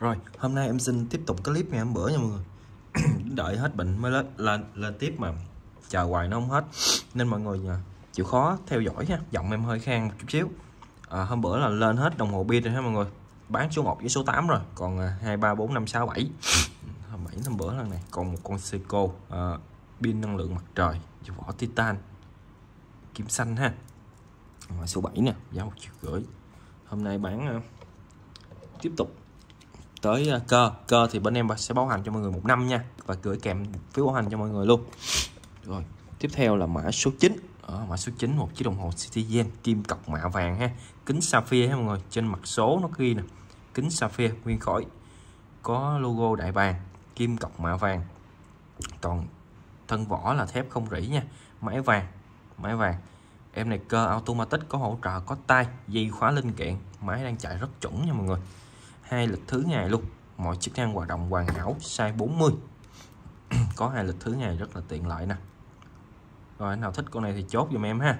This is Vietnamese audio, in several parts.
Rồi, hôm nay em xin tiếp tục clip ngày hôm bữa nha mọi người. Đợi hết bệnh mới lên, lên, lên tiếp mà Chờ hoài nó không hết. Nên mọi người à, chịu khó theo dõi nha Giọng em hơi khang một chút xíu. À, Hôm bữa là lên hết đồng hồ pin rồi ha mọi người. Bán số 1 với số 8 rồi Còn à, 2, 3, 4, 5, 6, 7 Hôm 7 hôm bữa lần này Còn một con Seiko à, Pin năng lượng mặt trời Vỏ titan Kim xanh ha. À, số 7 nè Giá một triệu rưỡi. Hôm nay bán uh, tiếp tục tới à, cơ. Cơ thì bên em sẽ bảo hành cho mọi người một năm nha, và gửi kèm phiếu bảo hành cho mọi người luôn. Rồi, tiếp theo là mã số 9 ở mã số 9 một chiếc đồng hồ Citizen kim cọc mạ vàng ha. Kính sapphire ha mọi người, trên mặt số nó ghi nè. Kính sapphire, nguyên khối. Có logo đại bàng, kim cọc mạ vàng. Toàn thân vỏ là thép không rỉ nha máy vàng máy vàng. Em này cơ automatic có hỗ trợ, có tay, dây khóa linh kiện. Máy đang chạy rất chuẩn nha mọi người hai lịch thứ ngày luôn. Mọi chức năng hoạt động hoàn hảo, size 40 có hai lịch thứ ngày rất là tiện lợi nè. Rồi, anh nào thích con này thì chốt dùm em ha.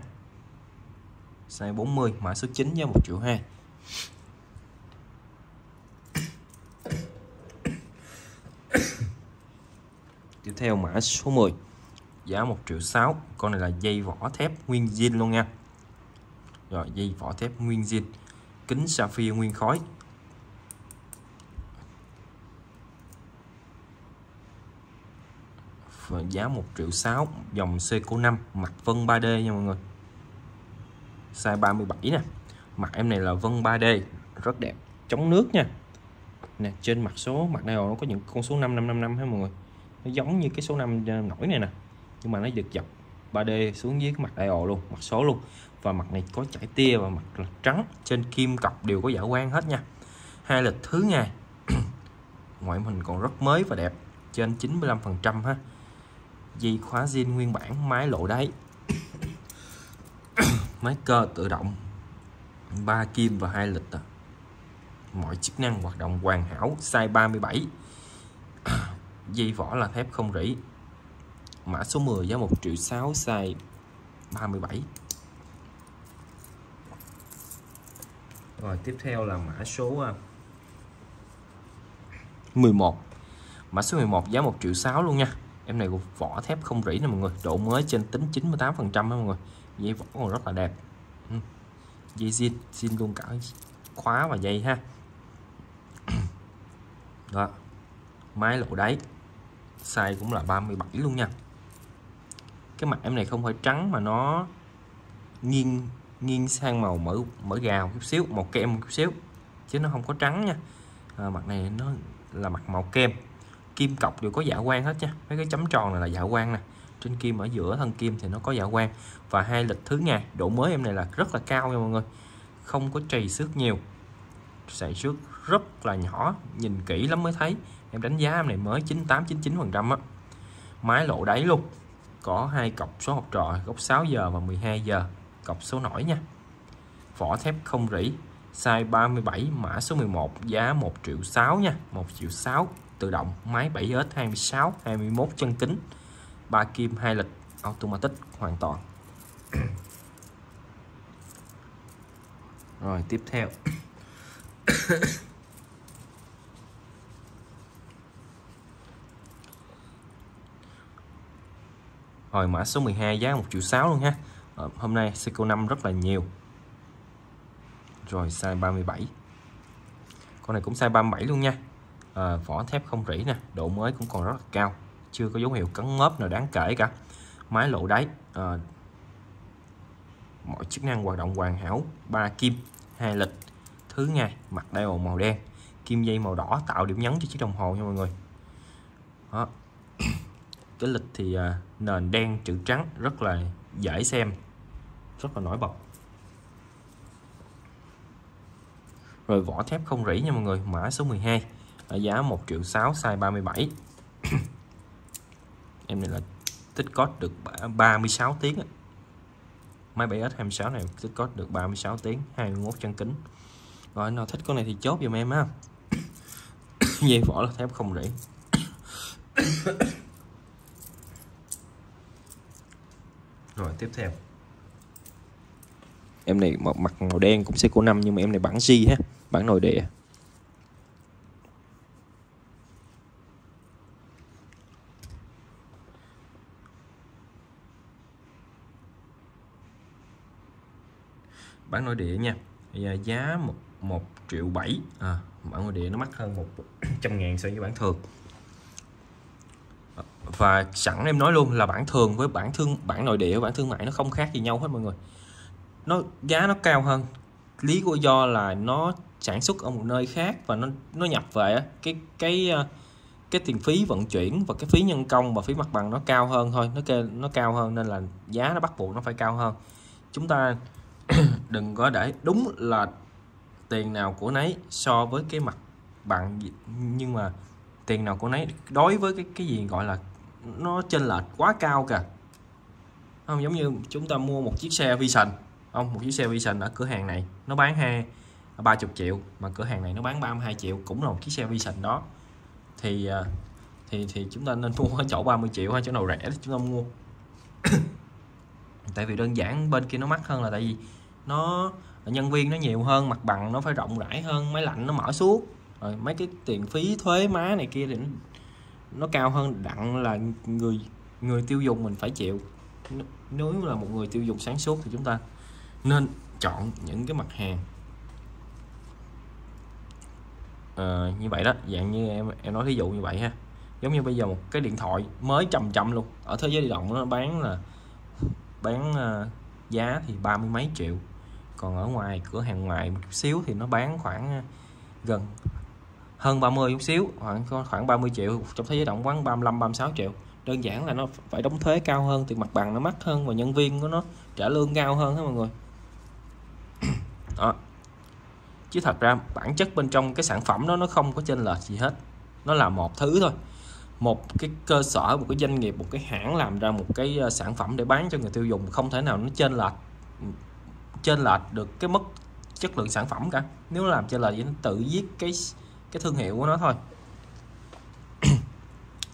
Size 40 mã số 9 với 1 triệu 2 tiếp theo mã số 10 giá 1 triệu 6 con này là dây vỏ thép nguyên zin luôn nha. Rồi, dây vỏ thép nguyên zin. Kính sapphire nguyên khói. Và giá 1 triệu 6 dòng Seiko 5 mặt vân 3D nha mọi người. Size 37 nè. Mặt em này là vân 3D rất đẹp, chống nước nha. Nè, trên mặt số mặt này nó có những con số 5555 ha mọi người. Nó giống như cái số 5 ờ, nổi này nè, nhưng mà nó được dọc 3D xuống dưới cái mặt đại ồ luôn mặt số luôn. Và mặt này có chảy tia và mặt là trắng, trên kim cọc đều có giả quang hết nha. Hai lịch thứ ngày ngoại hình còn rất mới và đẹp, trên 95 phần trăm ha dây khóa zin nguyên bản, máy lộ đáy. Máy cơ tự động. Ba kim và hai lịch à. mọi chức năng hoạt động hoàn hảo, size 37 dây vỏ là thép không rỉ. Mã số 10 giá 1 triệu 6 size 37 rồi, tiếp theo là mã số à, 11 mã số 11 giá 1 triệu 6 luôn nha em này vỏ thép không rỉ nè mọi người độ mới trên tính 98 phần trăm mọi người. Dây vỏ còn rất là đẹp. Ừ. Dây zin zin luôn cả khóa và dây ha. Đó. Máy lộ đáy. Size cũng là 37 luôn nha. Cái mặt em này không phải trắng mà nó nghiêng nghiêng sang màu mỡ mỡ gào chút xíu màu kem một chút xíu. Chứ nó không có trắng nha. À, mặt này nó là mặt màu kem kim cọc đều có dạ quang hết nha mấy cái chấm tròn này là dạ quang nè. Trên kim ở giữa thân kim thì nó có dạ quang và hai lịch thứ ngày độ mới em này là rất là cao nha mọi người. Không có trầy xước nhiều. Sợi xước rất là nhỏ, nhìn kỹ lắm mới thấy. Em đánh giá em này mới 98 99 phần trăm á. Máy lộ đáy luôn. Có hai cọc số học trò, góc 6 giờ và 12 giờ. Cọc số nổi nha. Vỏ thép không rỉ. Size 37 mã số 11 giá 1 triệu 6 nha. 1 triệu 6 tự động máy 7S 26 21 chân kính 3 kim 2 lịch automatic hoàn toàn. Rồi tiếp theo. Rồi mã số 12 giá 1 triệu 6 luôn ha. À, hôm nay Seiko 5 rất là nhiều. Rồi size 37 con này cũng size 37 luôn nha à, vỏ thép không rỉ nè độ mới cũng còn rất là cao chưa có dấu hiệu cắn ngớp nào đáng kể cả. Máy lộ đáy à, mọi chức năng hoạt động hoàn hảo ba kim hai lịch thứ ngày mặt đeo màu đen kim dây màu đỏ tạo điểm nhấn cho chiếc đồng hồ nha mọi người. Đó. cái lịch thì à, nền đen chữ trắng rất là dễ xem rất là nổi bật. Rồi vỏ thép không rỉ nha mọi người mã số 12 ở giá 1 triệu 6 size 37 em này là tích code được 36 tiếng máy 7S 26 này tích code được 36 tiếng 21 chân kính. Rồi nào thích con này thì chốt giùm em ha. Dây vỏ là thép không rỉ. Rồi, tiếp theo. Em này một mặt màu đen cũng sẽ của năm, nhưng mà em này bản G ha, bản nội địa. Bản nội địa nha. Bây giờ giá một, 1 triệu 7 à, bản nội địa nó mắc hơn 100 ngàn so với bản thường. Và sẵn em nói luôn là bản thường với bản thương bản nội địa bản thương mại nó không khác gì nhau hết mọi người. Nó giá nó cao hơn. Lý của do là nó sản xuất ở một nơi khác và nó nó nhập về cái cái ờ, cái tiền phí vận chuyển và cái phí nhân công và phí mặt bằng nó cao hơn thôi. Nó kê nó cao hơn nên là giá nó bắt buộc nó phải cao hơn. Chúng ta đừng có để đúng là tiền nào của nấy so với cái mặt bằng nhưng mà tiền nào của nấy đối với cái cái gì gọi là nó chênh lệch quá cao kìa. Không, giống như chúng ta mua một chiếc xe Vision. Không, một chiếc xe Vision ở cửa hàng này nó bán hai, ba chục triệu, mà cửa hàng này nó bán 32 triệu, cũng là một chiếc xe Vision đó. Thì à, thì thì chúng ta nên mua ở chỗ 30 triệu hay chỗ nào rẻ chúng ta mua. Tại vì đơn giản bên kia nó mắc hơn là tại vì nó nhân viên nó nhiều hơn mặt bằng nó phải rộng rãi hơn máy lạnh nó mở suốt. Rồi mấy cái tiền phí thuế má này kia thì nó, nó cao hơn đặng là người người tiêu dùng mình phải chịu. Nếu là một người tiêu dùng sáng suốt thì chúng ta nên chọn những cái mặt hàng à, như vậy đó. Dạng như em em nói thí dụ như vậy ha. Giống như bây giờ một cái điện thoại mới trầm trầm luôn. Ở thế giới di động nó bán là bán uh, giá thì ba mươi mấy triệu còn ở ngoài, cửa hàng ngoài một chút xíu thì nó bán khoảng à, gần hơn 30 chút xíu, khoảng khoảng 30 triệu, trong thế giới động quán 35 36 triệu. Đơn giản là nó phải đóng thuế cao hơn, tiền mặt bằng nó mắc hơn và nhân viên của nó trả lương cao hơn đó mọi người. Đó. Chứ thật ra bản chất bên trong cái sản phẩm đó nó không có chênh lệch gì hết. Nó là một thứ thôi. Một cái cơ sở, một cái doanh nghiệp, một cái hãng làm ra một cái à, sản phẩm để bán cho người tiêu dùng không thể nào nó chênh lệch chênh lệch được cái mức chất lượng sản phẩm cả. Nếu nó làm chênh lệch thì nó tự giết cái cái thương hiệu của nó thôi.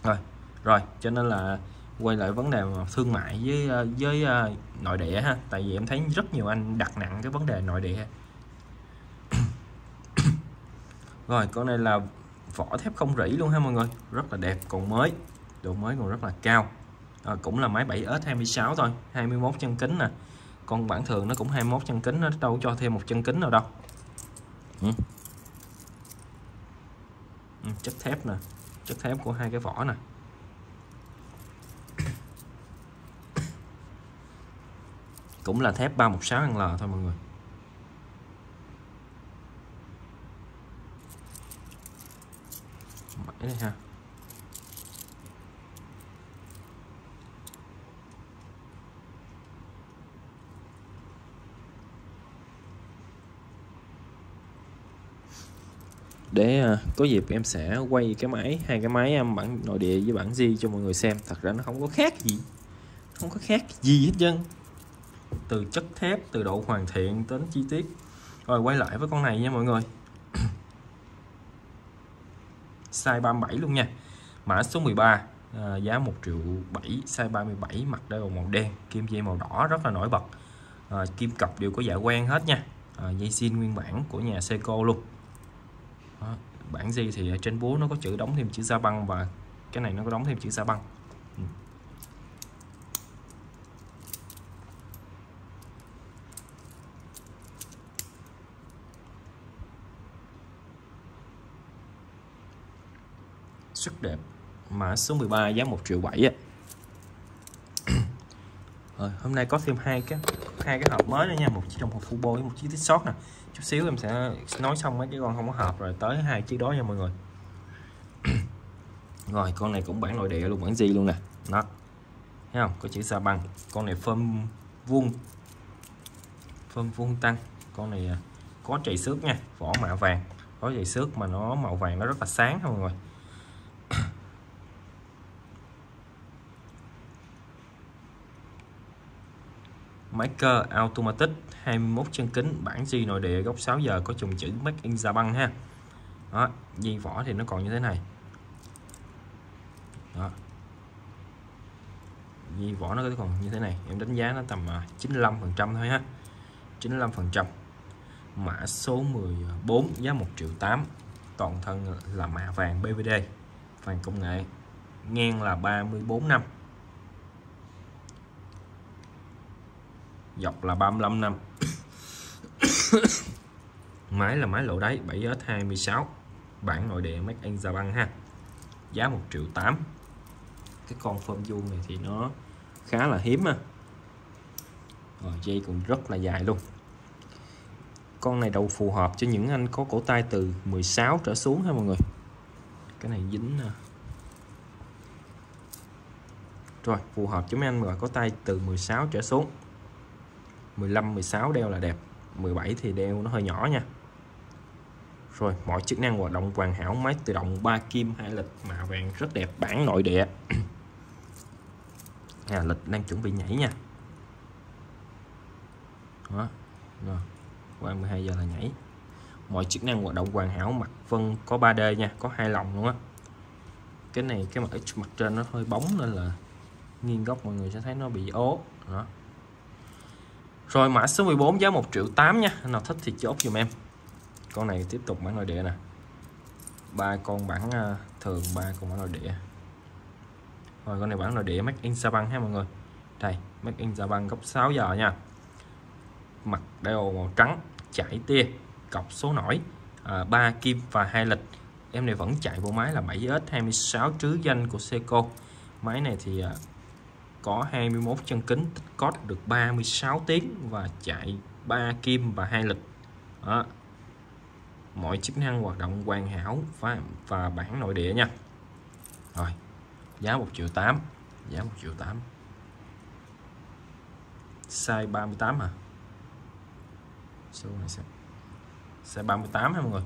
Rồi rồi cho nên là quay lại vấn đề thương mại với với à, nội địa ha. Tại vì em thấy rất nhiều anh đặt nặng cái vấn đề nội địa. Rồi con này là vỏ thép không rỉ luôn ha mọi người. Rất là đẹp còn mới độ mới còn rất là cao. À, cũng là máy 7S26 thôi 21 chân kính nè con bản thường nó cũng 21 chân kính nó đâu cho thêm một chân kính nào đâu. Ừ. Ừ, chất thép nè. Chất thép của hai cái vỏ nè. Cũng là thép 316L thôi mọi người. Mãi đây ha. Để à, có dịp em sẽ quay cái máy hai cái máy em bản nội địa với bản di cho mọi người xem. Thật ra nó không có khác gì không có khác gì hết trơn. Từ chất thép từ độ hoàn thiện đến chi tiết. Rồi quay lại với con này nha mọi người. Size 37 luôn nha. Mã số 13 à, giá 1 triệu 7 size 37 mặt đây màu đen kim dây màu đỏ rất là nổi bật. À, kim cọc đều có dạ quen hết nha. À, dây xin nguyên bản của nhà Seiko luôn. Đó, bản dây thì ở trên búa nó có chữ đóng thêm chữ da băng và cái này nó có đóng thêm chữ da băng. Ừ. rất đẹp. Mã số 13 giá 1 triệu 7 á. Rồi hôm nay có thêm hai cái hai cái hộp mới nữa nha, một chiếc đồng hồ Fubo với một chiếc tích sót nè. Chút xíu em sẽ nói xong mấy cái con không có hộp rồi tới hai chiếc đó nha mọi người. Rồi, con này cũng bản nội địa luôn bản gì luôn nè. Nó thấy không? Có chữ sa băng. Con này phơm vuông. Phơm vuông tăng. Con này à, có chạy xước nha, vỏ mạ vàng. Có chạy xước mà nó màu vàng nó rất là sáng không mọi người. Máy cơ automatic 21 chân kính, bản di nội địa, góc 6 giờ, có trùng chữ Make in Japan ha. Đó, dây vỏ thì nó còn như thế này. Đó. Dây vỏ nó còn như thế này, em đánh giá nó tầm à, 95 phần trăm thôi ha. 95 phần trăm. Mã số 14 giá 1 triệu 8 toàn thân là mạ vàng BVD vàng công nghệ, ngang là 34 năm. Dọc là 35 năm. Máy là máy lỗ đáy 7S26 bản nội địa Make in Japan ha. Giá 1 triệu 8 cái con phơm vuông này thì nó khá là hiếm à rồi, dây cũng rất là dài luôn. Con này đầu phù hợp cho những anh có cổ tay từ 16 trở xuống ha mọi người. Cái này dính nè rồi, phù hợp cho mấy anh mà có tay từ 16 trở xuống. 15 16 đeo là đẹp 17 thì đeo nó hơi nhỏ nha. Rồi mọi chức năng hoạt động hoàn hảo máy tự động ba kim hai lịch mạ vàng rất đẹp bản nội địa. À, lịch đang chuẩn bị nhảy nha. Đó rồi qua 12 giờ là nhảy. Mọi chức năng hoạt động hoàn hảo mặt vân có 3D nha có hai lòng luôn á. Cái này cái mặt mặt trên nó hơi bóng nên là nghiêng góc mọi người sẽ thấy nó bị ố. Đó rồi mã số 14 giá 1 triệu 8 nha. Nào thích thì chốt dùm em. Con này tiếp tục bản nội địa nè. Ba con bản à, thường ba con bản nội địa. Rồi con này bản nội địa Make in Saban ha mọi người. Đây Make in Saban góc 6 giờ nha. Mặt đeo màu trắng chạy tia cọc số nổi à, 3 kim và hai lịch. Em này vẫn chạy bộ máy là 7S26 trứ danh của Seiko. Máy này thì à, có 21 chân kính tích cót được 36 tiếng và chạy 3 kim và hai lịch đó. mọi chức năng hoạt động hoàn hảo và, và bản nội địa nha. Rồi giá 1 triệu 8 giá 1 triệu 8 size 38 à số này sẽ size 38 ha mọi người?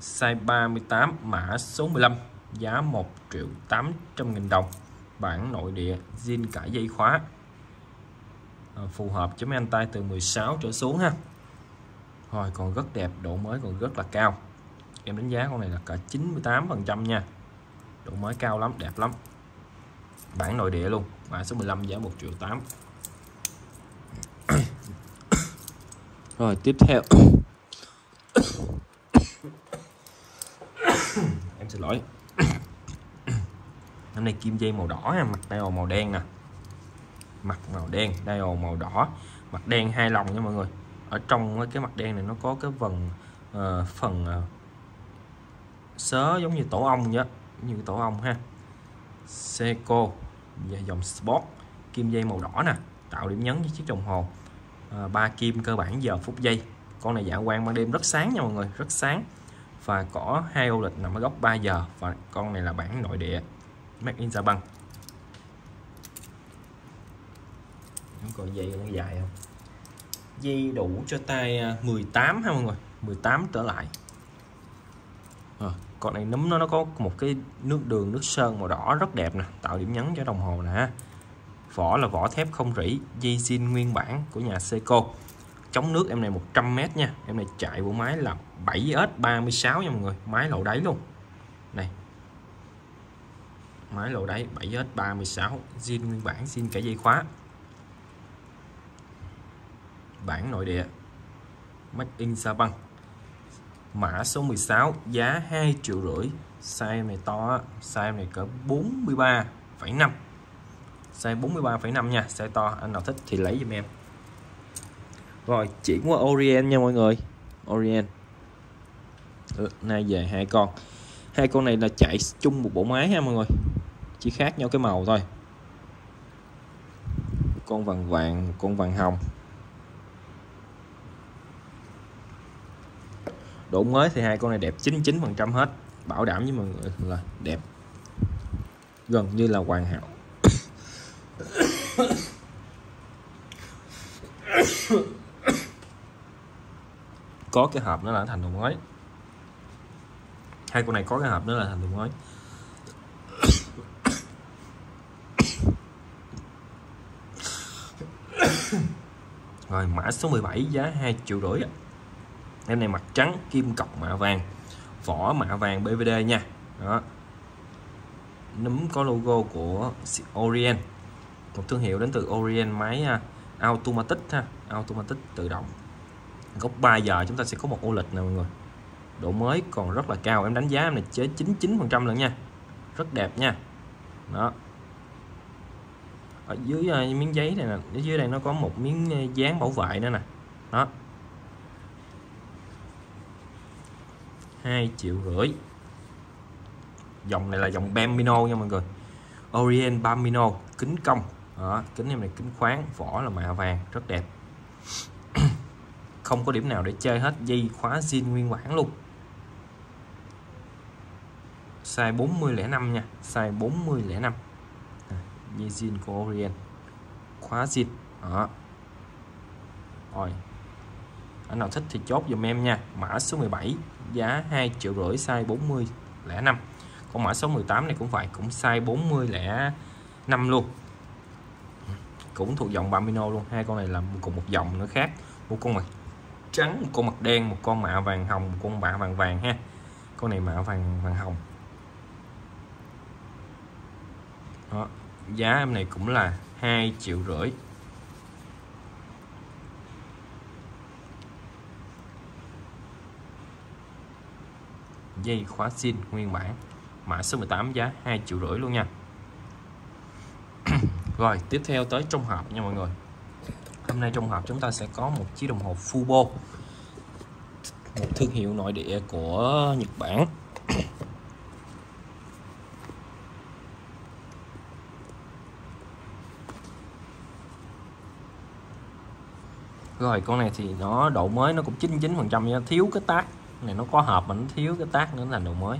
Size 38 mã số 15 giá 1 triệu 800 nghìn đồng bản nội địa zin cải dây khóa. À, phù hợp chấm anh tay từ 16 trở xuống ha. Rồi còn rất đẹp độ mới còn rất là cao. Em đánh giá con này là cả 98 phần trăm nha. Độ mới cao lắm đẹp lắm. Bản nội địa luôn mã số 15 giá 1 triệu 8 rồi tiếp theo. Em xin lỗi hôm nay kim dây màu đỏ ha mặt dial màu đen nè. Mặt màu đen dial màu đỏ. Mặt đen hai lòng nha mọi người. Ở trong cái mặt đen này nó có cái phần uh, phần uh, sớ giống như tổ ong nhá như tổ ong ha. Seiko và dòng Sport. Kim dây màu đỏ nè tạo điểm nhấn với chiếc đồng hồ. À, ba kim cơ bản giờ phút giây. Con này dạ quang ban đêm rất sáng nha mọi người rất sáng. Và có hai ô lịch nằm ở góc 3 giờ và con này là bản nội địa. Made in Japan. Không còn dây nó dài không? Dây đủ cho tay 18 à, ha mọi người? 18 trở lại. À, con này núm nó nó có một cái nước đường nước sơn màu đỏ rất đẹp nè tạo điểm nhấn cho đồng hồ nè. Vỏ là vỏ thép không rỉ dây zin nguyên bản của nhà Seiko. Chống nước em này 100m nha em này chạy bộ máy là 7S36 nha mọi người máy lậu đáy luôn. Này máy lậu đáy 7S36 zin nguyên bản zin cả dây khóa. Bản nội địa Made in băng, mã số 16 giá 2 triệu rưỡi size này to size này cỡ 43,5 size 43,5 nha size to anh nào thích thì lấy giùm em. Rồi chuyển qua Orient nha mọi người. Orient. Ừ, nay về hai con. Hai con này là chạy chung một bộ máy ha mọi người chỉ khác nhau cái màu thôi. Con vàng vàng, con vàng hồng. Độ mới thì hai con này đẹp 99% hết, bảo đảm với mọi người là đẹp. Gần như là hoàn hảo. Có cái hộp nó là thành đồ mới. Hai con này có cái hộp nữa là thành đồ mới. Rồi mã số 17 giá 2 triệu rưỡi. Em này mặt trắng, kim cọc mạ vàng. Vỏ mạ vàng BVD nha. Đó. Núm có logo của Orient. Một thương hiệu đến từ Orient máy à, automatic ha. Automatic tự động. Góc 3 giờ chúng ta sẽ có một ô lịch nè mọi người. Độ mới còn rất là cao. Em đánh giá em này chế 99 phần trăm lần nha. Rất đẹp nha. Đó ở dưới uh, miếng giấy này nè. Ở dưới đây nó có một miếng uh, dán bảo vệ nữa nè. Đó. 2 triệu rưỡi. Dòng này là dòng Bambino nha mọi người. Orient Bambino kính cong đó, kính em này kính khoáng vỏ là mạ vàng rất đẹp. Không có điểm nào để chơi hết dây khóa zin nguyên bản luôn. Size 4005 nha size 4005 như zin của Orient. Khóa zin đó. Rồi. Anh nào thích thì chốt dùm em nha. Mã số 17 giá 2 triệu rưỡi, size 40 lẻ 5 con mã số 18 này cũng vậy, cũng size 40 lẻ 5 luôn. Cũng thuộc dòng Bambino luôn. Hai con này là cùng một dòng nữa khác. Một con mặt trắng, một con mặt đen, một con mạ vàng hồng, một con mạ vàng vàng ha. Con này mạ vàng vàng hồng. Đó giá em này cũng là 2 triệu rưỡi. Dây khóa xin nguyên bản, mã số 18 giá 2 triệu rưỡi luôn nha. Rồi, tiếp theo tới trong hộp nha mọi người. Hôm nay trong hộp chúng ta sẽ có một chiếc đồng hồ Fubo, một thương hiệu nội địa của Nhật Bản. Rồi con này thì nó độ mới nó cũng 99 phần trăm thiếu cái tác này nó có hộp mà nó thiếu cái tác nữa là độ mới.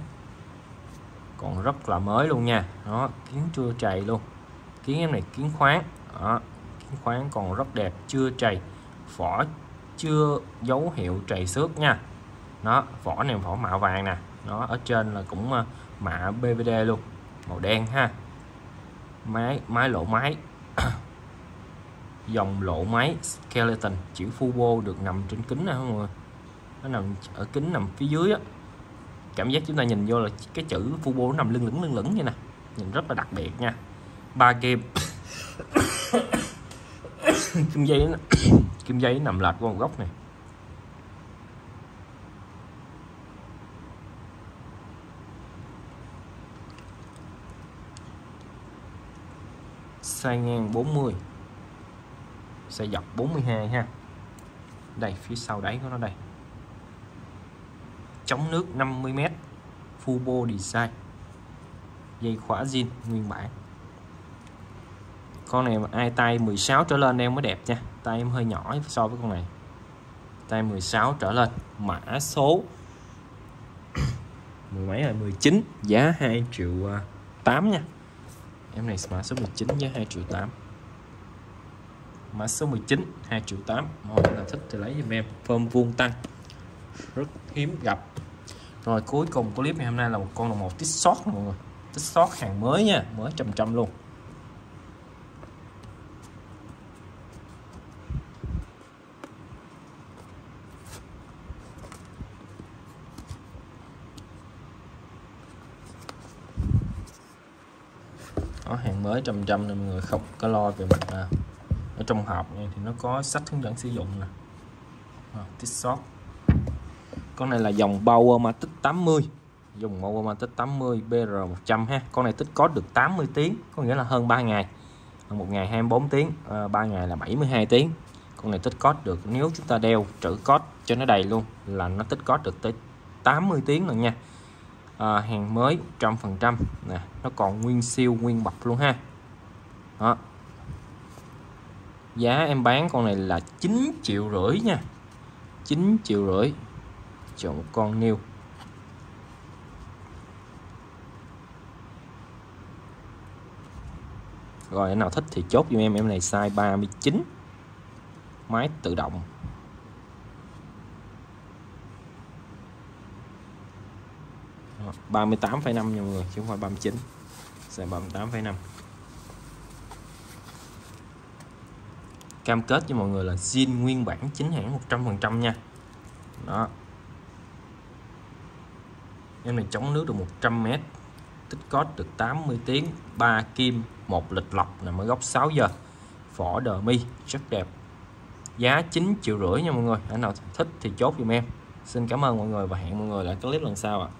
Còn rất là mới luôn nha. Nó kiến chưa chày luôn. Kiến em này kiến khoáng. Đó, kiến khoáng còn rất đẹp chưa chày. Vỏ chưa dấu hiệu chày xước nha. Nó vỏ này vỏ mạ vàng nè. Nó ở trên là cũng ờ, mạ BVD luôn. Màu đen ha. Máy máy lộ máy dòng lộ máy skeleton, chữ Fubo được nằm trên kính nè mọi người nó nằm ở kính nằm phía dưới á. Cảm giác chúng ta nhìn vô là cái chữ Fubo nó nằm lưng lửng lưng lửng như nè. Nhìn rất là đặc biệt nha. Ba game. Kim dây kim dây nằm lệch qua một góc này sai ngang 40 sẽ dọc 42 ha. Đây, phía sau đáy của nó đây. Chống nước 50m Fubo design. Dây khóa zin, nguyên bản. Con này ai tay 16 trở lên em mới đẹp nha. Tay em hơi nhỏ so với con này. Tay 16 trở lên, mã số mười mấy là 19 giá 2 triệu à, 8 nha. Em này mã số 19 giá 2 triệu 8 mã số 19 2 triệu 8 mọi người thích thì lấy giùm em. Phơm vuông tăng. Rất hiếm gặp. Rồi cuối cùng clip ngày hôm nay là một con đồng hồ tích sót mọi người. Tích sót hàng mới nha mới trăm trăm luôn. Có hàng mới trăm trăm nên mọi người không có lo về mặt à, trong hộp này thì nó có sách hướng dẫn sử dụng nè. Ờ, à, tích sót con này là dòng Power Matic 80 dùng Power Matic 80 BR100 ha. Con này tích có được 80 tiếng có nghĩa là hơn 3 ngày. Một ngày 24 tiếng ờ, à, 3 ngày là 72 tiếng. Con này tích có được nếu chúng ta đeo trữ code cho nó đầy luôn là nó tích có được tới 80 tiếng rồi nha. À, hàng mới trăm phần trăm. Nè nó còn nguyên siêu nguyên bọc luôn ha. Đó giá em bán con này là 9 triệu rưỡi nha. 9 triệu rưỡi. Cho một con new rồi nào thích thì chốt giùm em. Em này size 39 máy tự động. 38,5 nha mọi người chứ không phải 39 sẽ 38,5 cam kết cho mọi người là zin nguyên bản chính hãng 100% nha. Đó. Em này chống nước được 100m tích cót được 80 tiếng 3 kim, một lịch lọc nằm ở góc 6 giờ. Vỏ đờ mi, rất đẹp. Giá 9 triệu rưỡi nha mọi người. Anh nào thích thì chốt dùm em. Xin cảm ơn mọi người và hẹn mọi người lại clip lần sau ạ. à.